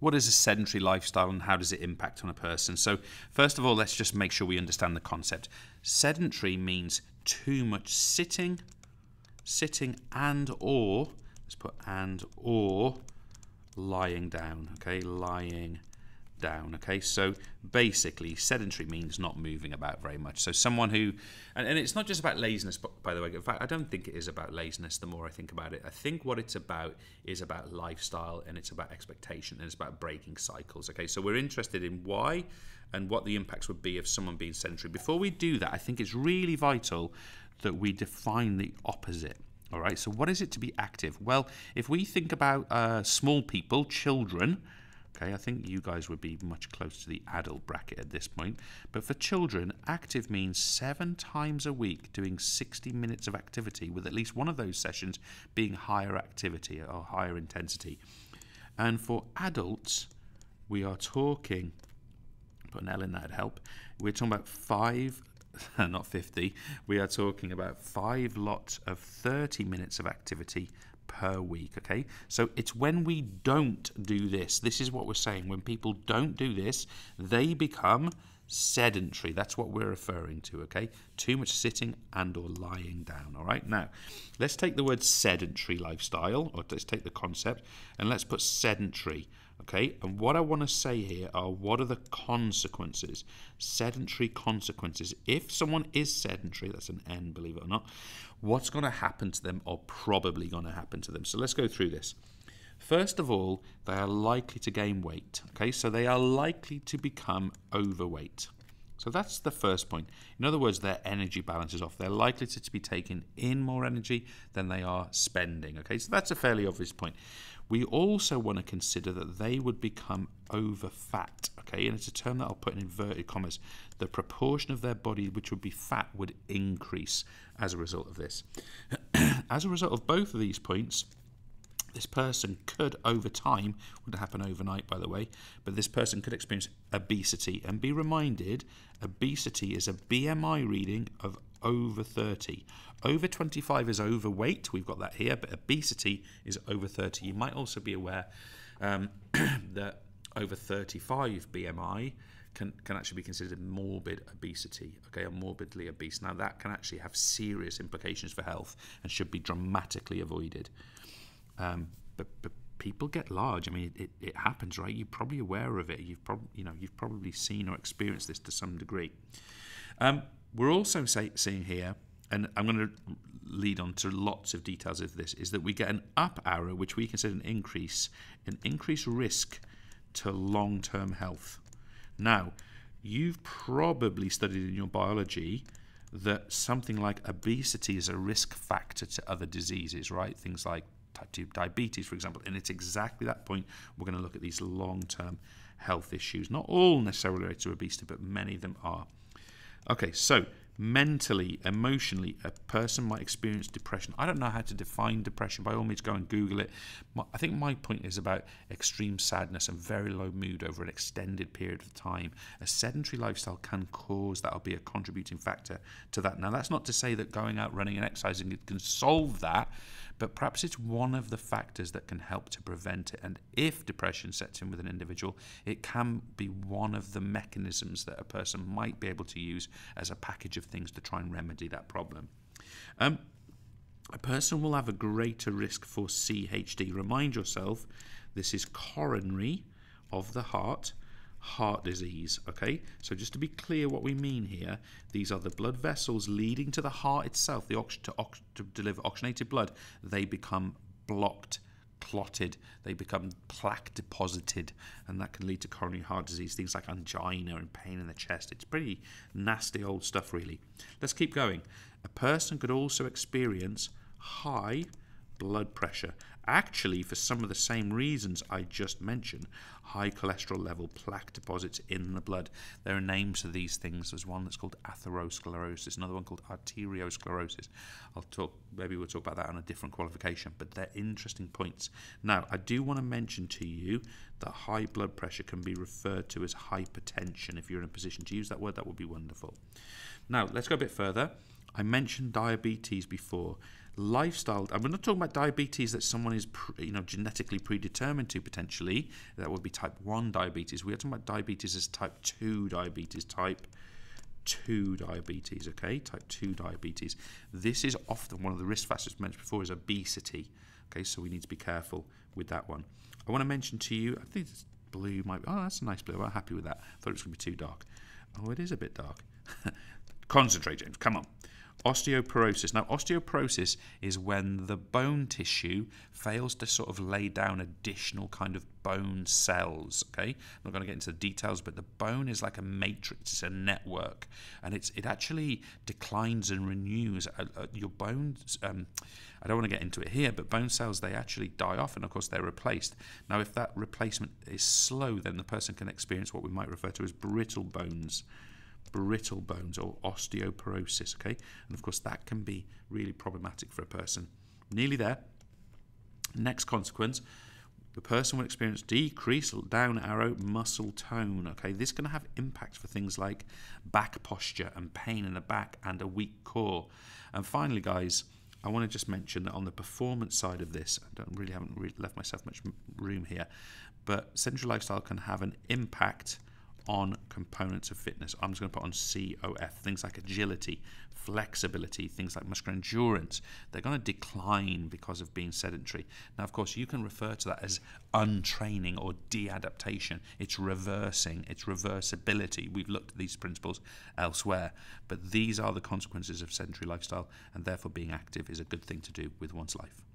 what is a sedentary lifestyle and how does it impact on a person? So, first of all, let's just make sure we understand the concept. Sedentary means too much sitting, sitting and or, let's put and or lying down, okay? Lying down. Okay, so basically, sedentary means not moving about very much. So someone who, and, and it's not just about laziness, by the way. In fact, I don't think it is about laziness. The more I think about it, I think what it's about is about lifestyle and it's about expectation and it's about breaking cycles. Okay, so we're interested in why and what the impacts would be of someone being sedentary. Before we do that, I think it's really vital that we define the opposite. All right, so what is it to be active? Well, if we think about uh, small people, children, Okay, I think you guys would be much closer to the adult bracket at this point. But for children, active means seven times a week doing 60 minutes of activity, with at least one of those sessions being higher activity or higher intensity. And for adults, we are talking, put an L in that'd help. We're talking about five, not 50, we are talking about five lots of 30 minutes of activity per week. Okay, so it's when we don't do this. This is what we're saying. When people don't do this, they become sedentary. That's what we're referring to. Okay, too much sitting and or lying down. All right. Now, let's take the word sedentary lifestyle, or let's take the concept, and let's put sedentary. Okay, and what I want to say here are what are the consequences? Sedentary consequences. If someone is sedentary, that's an N, believe it or not, what's going to happen to them or probably going to happen to them? So let's go through this. First of all, they are likely to gain weight. Okay, so they are likely to become overweight. So that's the first point. In other words, their energy balance is off. They're likely to be taking in more energy than they are spending. Okay, so that's a fairly obvious point. We also want to consider that they would become over fat. Okay, and it's a term that I'll put in inverted commas. The proportion of their body which would be fat would increase as a result of this. as a result of both of these points, this person could over time wouldn't happen overnight by the way but this person could experience obesity and be reminded obesity is a bmi reading of over 30 over 25 is overweight, we've got that here, but obesity is over 30. You might also be aware um, that over 35 BMI can, can actually be considered morbid obesity, okay, or morbidly obese. Now, that can actually have serious implications for health and should be dramatically avoided. Um, but, but people get large. I mean, it, it happens, right? You're probably aware of it. You've probably, you know, you've probably seen or experienced this to some degree. Um, we're also say, seeing here and I'm going to lead on to lots of details of this, is that we get an up arrow, which we consider an increase, an increased risk to long term health. Now, you've probably studied in your biology that something like obesity is a risk factor to other diseases, right? Things like type 2 diabetes, for example. And it's exactly that point we're going to look at these long term health issues. Not all necessarily related to obesity, but many of them are. Okay, so mentally, emotionally, a person might experience depression. I don't know how to define depression. By all means, go and Google it. I think my point is about extreme sadness and very low mood over an extended period of time. A sedentary lifestyle can cause that'll be a contributing factor to that. Now, that's not to say that going out running and exercising can solve that, but perhaps it's one of the factors that can help to prevent it. And if depression sets in with an individual, it can be one of the mechanisms that a person might be able to use as a package of things to try and remedy that problem. Um, a person will have a greater risk for CHD. Remind yourself, this is coronary of the heart heart disease. Okay, so just to be clear what we mean here, these are the blood vessels leading to the heart itself, the ox- to, ox- to deliver oxygenated blood. They become blocked, clotted, they become plaque deposited, and that can lead to coronary heart disease, things like angina and pain in the chest. It's pretty nasty old stuff, really. Let's keep going. A person could also experience high blood pressure. Actually, for some of the same reasons I just mentioned, high cholesterol level, plaque deposits in the blood. There are names for these things. There's one that's called atherosclerosis, another one called arteriosclerosis. I'll talk, maybe we'll talk about that on a different qualification, but they're interesting points. Now, I do want to mention to you that high blood pressure can be referred to as hypertension. If you're in a position to use that word, that would be wonderful. Now, let's go a bit further. I mentioned diabetes before. Lifestyle. And we're not talking about diabetes that someone is you know genetically predetermined to potentially. That would be type 1 diabetes. We are talking about diabetes as type 2 diabetes type 2 diabetes okay? Type 2 diabetes. This is often one of the risk factors mentioned before is obesity okay? So we need to be careful with that one. I want to mention to you i think this blue might be, oh that's a nice blue. I'm happy with that. I thought it was going to be too dark. Oh it is a bit dark. Concentrate james. Come on Osteoporosis. Now, osteoporosis is when the bone tissue fails to sort of lay down additional kind of bone cells. Okay, I'm not going to get into the details, but the bone is like a matrix, it's a network, and it's it actually declines and renews. Uh, uh, your bones. Um, I don't want to get into it here, but bone cells they actually die off, and of course they're replaced. Now, if that replacement is slow, then the person can experience what we might refer to as brittle bones brittle bones or osteoporosis, okay? And of course, that can be really problematic for a person. Nearly there. Next consequence the person will experience decreased down arrow muscle tone. Okay, this to have impact for things like back posture and pain in the back and a weak core. And finally, guys, I want to just mention that on the performance side of this, I don't really haven't really left myself much room here, but sedentary lifestyle can have an impact on components of fitness. I'm just going to put on COF, things like agility, flexibility, things like muscular endurance. They're going to decline because of being sedentary. Now, of course, you can refer to that as untraining or de-adaptation. It's reversing, it's reversibility. We've looked at these principles elsewhere, but these are the consequences of sedentary lifestyle, and therefore being active is a good thing to do with one's life.